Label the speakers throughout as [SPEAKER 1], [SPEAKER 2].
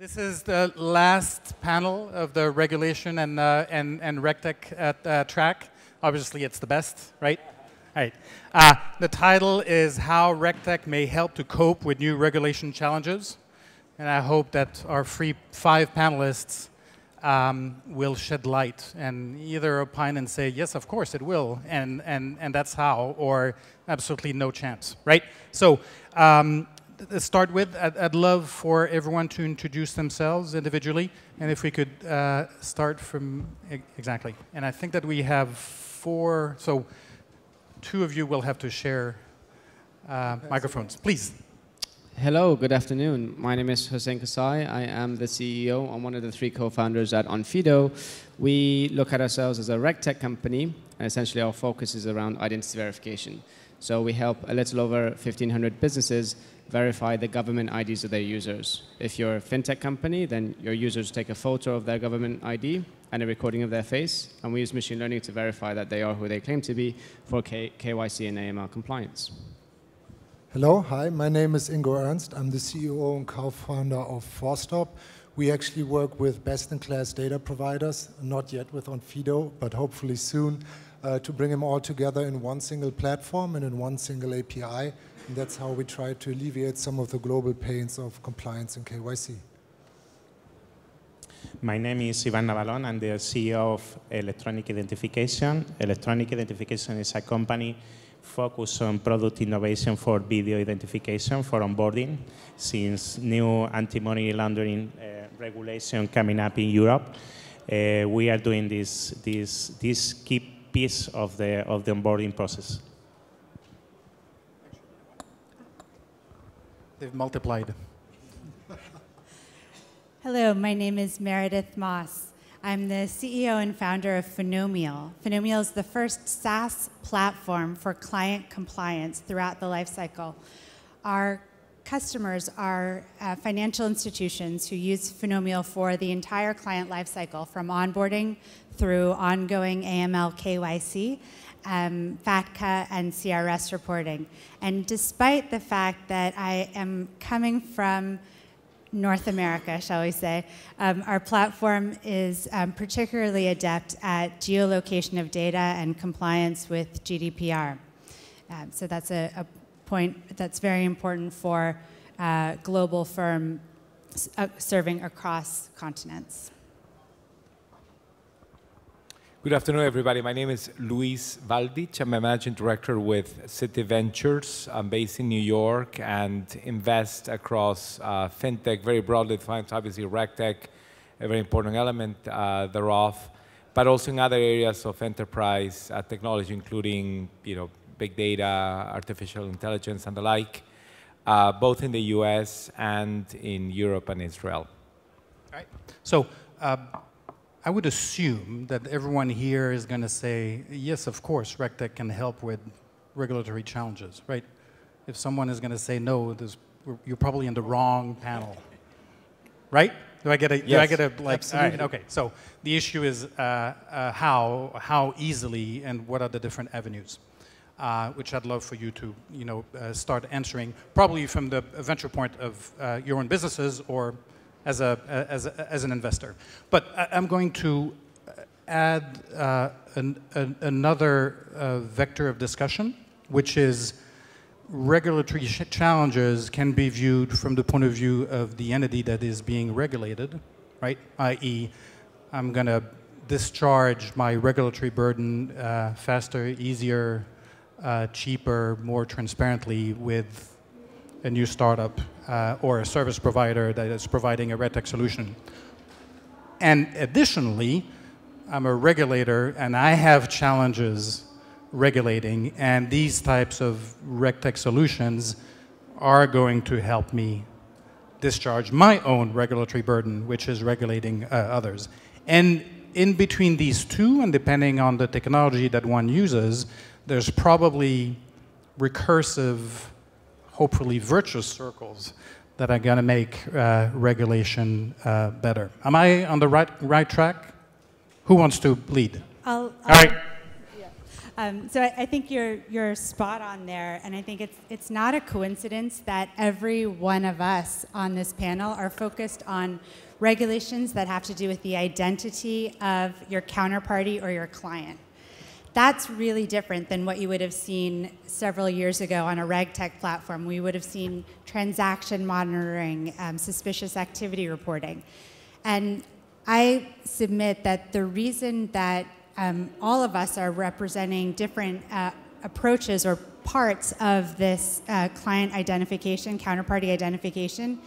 [SPEAKER 1] This is the last panel of the regulation and, uh, and, and RegTech at, uh, track. Obviously, it's the best, right? All right. Uh, the title is How RegTech May Help to Cope with New Regulation Challenges. And I hope that our free five panelists um, will shed light and either opine and say, yes, of course it will, and, and, and that's how, or absolutely no chance, right? So um, start with, I'd, I'd, love for everyone to introduce themselves individually, and if we could uh, start from exactly. And I think that we have four, so two of you will have to share uh, microphones, please.
[SPEAKER 2] Hello, good afternoon. My name is Husayn Kassai. I am the CEO. I'm one of the three co-founders at Onfido. We look at ourselves as a RegTech company, and essentially our focus is around identity verification. So we help a little over 1,500 businesses verify the government IDs of their users. If you're a fintech company, then your users take a photo of their government ID and a recording of their face, and we use machine learning to verify that they are who they claim to be for K KYC and AML compliance.
[SPEAKER 3] Hello, hi, my name is Ingo Ernst. I'm the CEO and co-founder of 4Stop. We actually work with best-in-class data providers, not yet with Onfido, but hopefully soon, uh, to bring them all together in one single platform and in one single API. And that's how we try to alleviate some of the global pains of compliance and KYC.
[SPEAKER 4] My name is Ivan Nabalón. I'm the CEO of Electronic Identification. Electronic Identification is a company focus on product innovation for video identification for onboarding since new anti-money laundering uh, regulation coming up in Europe. Uh, we are doing this, this, this key piece of the, of the onboarding process.
[SPEAKER 1] They've multiplied.
[SPEAKER 5] Hello, my name is Meredith Moss. I'm the CEO and founder of Finomial. Finomial is the first SaaS platform for client compliance throughout the lifecycle. Our customers are uh, financial institutions who use Finomial for the entire client lifecycle, from onboarding through ongoing AML KYC, um, FATCA, and CRS reporting. And despite the fact that I am coming from North America, shall we say. Um, our platform is um, particularly adept at geolocation of data and compliance with GDPR. Um, so that's a, a, point that's very important for uh, global firm uh, serving across continents.
[SPEAKER 6] Good afternoon, everybody. My name is Luis Valdich. I'm a managing director with Citi Ventures. I'm based in New York and invest across uh, fintech, very broadly defined, obviously RegTech, a very important element uh, thereof, but also in other areas of enterprise uh, technology, including you know, big data, artificial intelligence, and the like, uh, both in the US and in Europe and Israel.
[SPEAKER 1] All right. So, uh, I would assume that everyone here is going to say, yes, of course, RegTech can help with regulatory challenges, right? If someone is going to say no, you're probably in the wrong panel, right? Do I get a? Yes, do I get a like? Absolutely. Right, okay. So the issue is uh, uh, how how easily and what are the different avenues, uh, which I'd love for you to you know uh, start answering, probably from the venture point of uh, your own businesses or as, a, as, a, as an investor. But I'm going to add uh, an, an, another uh, vector of discussion, which is regulatory challenges can be viewed from the point of view of the entity that is being regulated, right? I.e., I'm going to discharge my regulatory burden uh, faster, easier, uh, cheaper, more transparently with a new startup uh, or a service provider that is providing a RegTech solution. And additionally, I'm a regulator and I have challenges regulating and these types of RegTech solutions are going to help me discharge my own regulatory burden, which is regulating uh, others. And in between these two, and depending on the technology that one uses, there's probably recursive hopefully virtuous circles that are going to make uh, regulation uh, better. Am I on the right, right track? Who wants to lead?
[SPEAKER 5] I'll,
[SPEAKER 1] I'll, All right.
[SPEAKER 5] Yeah. Um, so I, I, think you're you're spot on there, and I think it's it's not a coincidence that every one of us on this panel are focused on regulations that have to do with the identity of your counterparty or your client. That's really different than what you would have seen several years ago on a RegTech platform. We would have seen transaction monitoring, um, suspicious activity reporting. And I submit that the reason that um, all of us are representing different uh, approaches or parts of this uh, client identification, counterparty identification,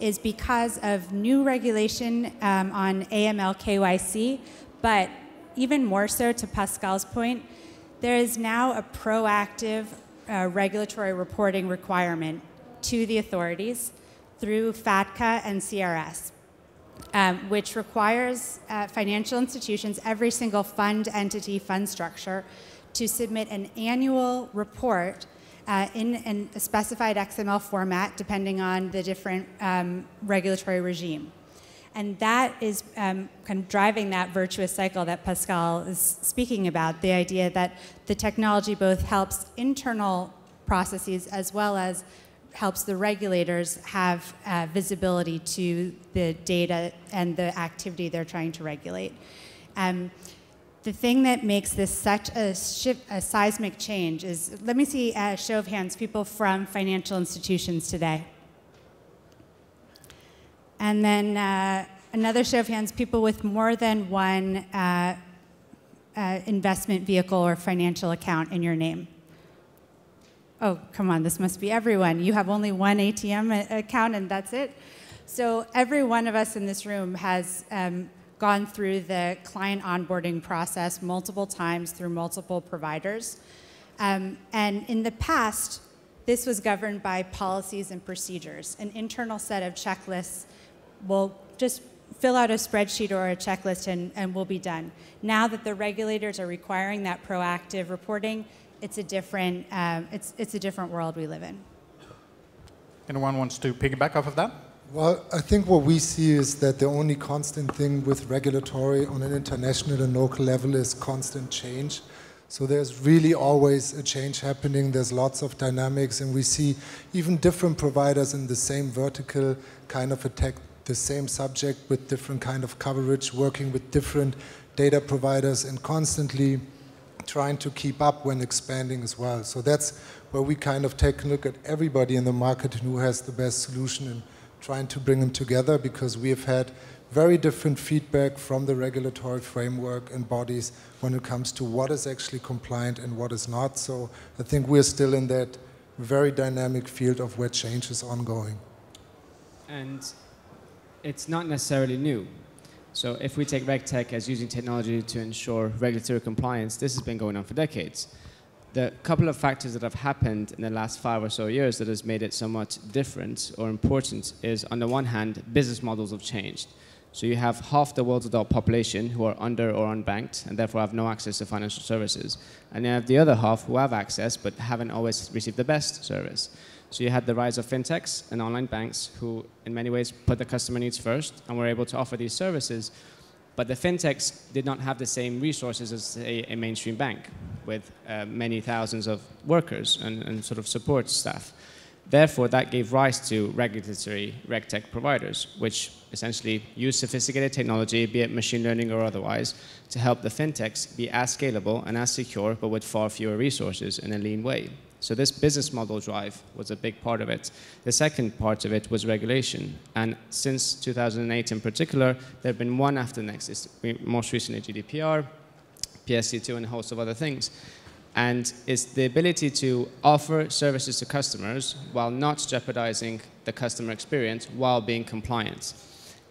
[SPEAKER 5] is because of new regulation um, on AML KYC, but even more so to Pascal's point, there is now a proactive uh, regulatory reporting requirement to the authorities through FATCA and CRS, um, which requires uh, financial institutions, every single fund entity, fund structure, to submit an annual report uh, in, in, a specified XML format, depending on the different um, regulatory regime. And that is um, kind of driving that virtuous cycle that Pascal is speaking about the idea that the technology both helps internal processes as well as helps the regulators have uh, visibility to the data and the activity they're trying to regulate. Um, the thing that makes this such a, shift, a seismic change is, let me see a show of hands, people from financial institutions today. And then uh, another show of hands, people with more than one uh, uh, investment vehicle or financial account in your name. Oh, come on, this must be everyone. You have only one ATM account and that's it? So every one of us in this room has um, gone through the client onboarding process multiple times through multiple providers. Um, and in the past, this was governed by policies and procedures. An internal set of checklists will just fill out a spreadsheet or a checklist and, and we'll be done. Now that the regulators are requiring that proactive reporting, it's a different, um, it's, it's a different world we live in.
[SPEAKER 1] Anyone wants to piggyback off of that?
[SPEAKER 3] Well, I think what we see is that the only constant thing with regulatory on an international and local level is constant change. So there's really always a change happening. There's lots of dynamics, and we see even different providers in the same vertical kind of attack the same subject with different kind of coverage, working with different data providers, and constantly trying to keep up when expanding as well. So that's where we kind of take a look at everybody in the market who has the best solution and trying to bring them together because we have had very different feedback from the regulatory framework and bodies when it comes to what is actually compliant and what is not. So I think we're still in that very dynamic field of where change is ongoing.
[SPEAKER 2] And it's not necessarily new. So if we take RegTech as using technology to ensure regulatory compliance, this has been going on for decades the couple of factors that have happened in the last five or so years that has made it somewhat different or important is, on the one hand, business models have changed. So you have half the world's adult population who are under or unbanked and therefore have no access to financial services. And you have the other half who have access but haven't always received the best service. So you had the rise of fintechs and online banks who, in many ways, put the customer needs first and were able to offer these services but the fintechs did not have the same resources as a, mainstream bank with uh, many thousands of workers and, and, sort of support staff. Therefore, that gave rise to regulatory RegTech providers, which essentially use sophisticated technology, be it machine learning or otherwise, to help the fintechs be as scalable and as secure, but with far fewer resources in a lean way. So this business model drive was a big part of it. The second part of it was regulation. And since 2008 in particular, there have been one after the next. It's most recently GDPR, PSD2, and a host of other things. And it's the ability to offer services to customers while not jeopardizing the customer experience while being compliant.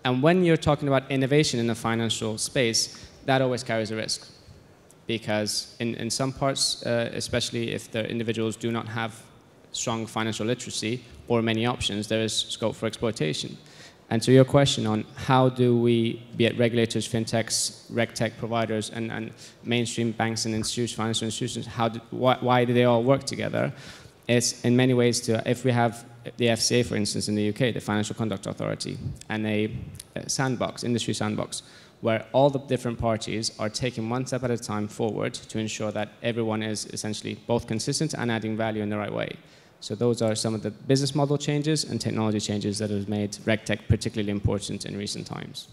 [SPEAKER 2] And when you're talking about innovation in the financial space, that always carries a risk because in, in some parts, uh, especially if the individuals do not have strong financial literacy or many options, there is scope for exploitation. And to your question on how do we, be it regulators, fintechs, regtech providers, and, and mainstream banks and institutions, financial institutions, how do, why, why do they all work together? It's in many ways to, if we have the FCA, for instance, in the UK, the Financial Conduct Authority, and a, a sandbox, industry sandbox, where all the different parties are taking one step at a time forward to ensure that everyone is essentially both consistent and adding value in the right way. So those are some of the business model changes and technology changes that have made RegTech particularly important in recent times.